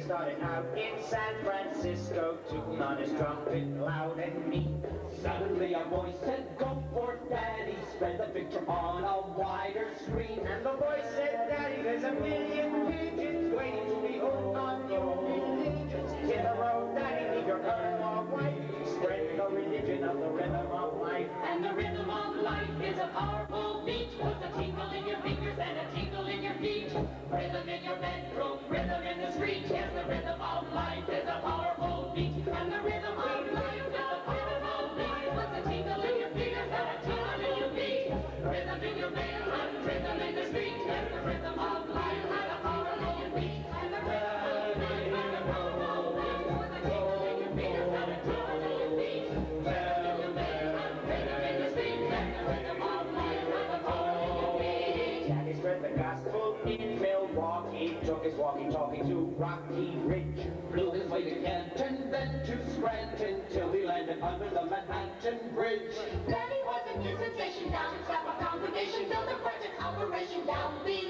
started out in San Francisco, tooting on his trumpet loud and neat. Suddenly a voice said, go for daddy, spread the picture on a wider screen. And the voice said, Daddy, there's a million pigeons waiting to be hooked on your religions. Hit the road, Daddy, leave your color all white. Spread the religion of the rhythm of life. And the rhythm of life is a powerful beat. Puts a tingle in your fingers and a tingle in your feet. Rhythm in your bedroom, rhythm in the walkie-talkie to Rocky Ridge. Flew his way to Canton, then to Scranton, till he landed under the Manhattan Bridge. Penny was a new sensation down in South, a congregation, built a project operation down below.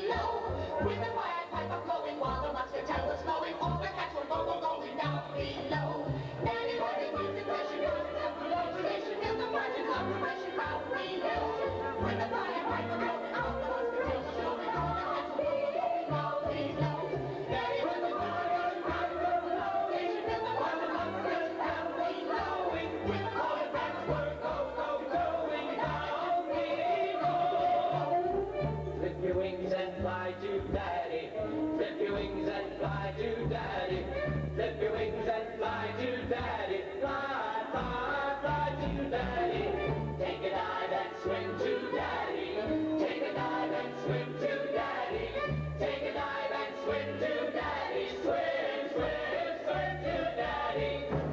fly to daddy. Your wings and fly to daddy. Fly, fly, fly to daddy. Take a dive and swim to daddy. Take a dive and swim to daddy. Take a dive and swim to daddy. Swim, swim, swim to daddy.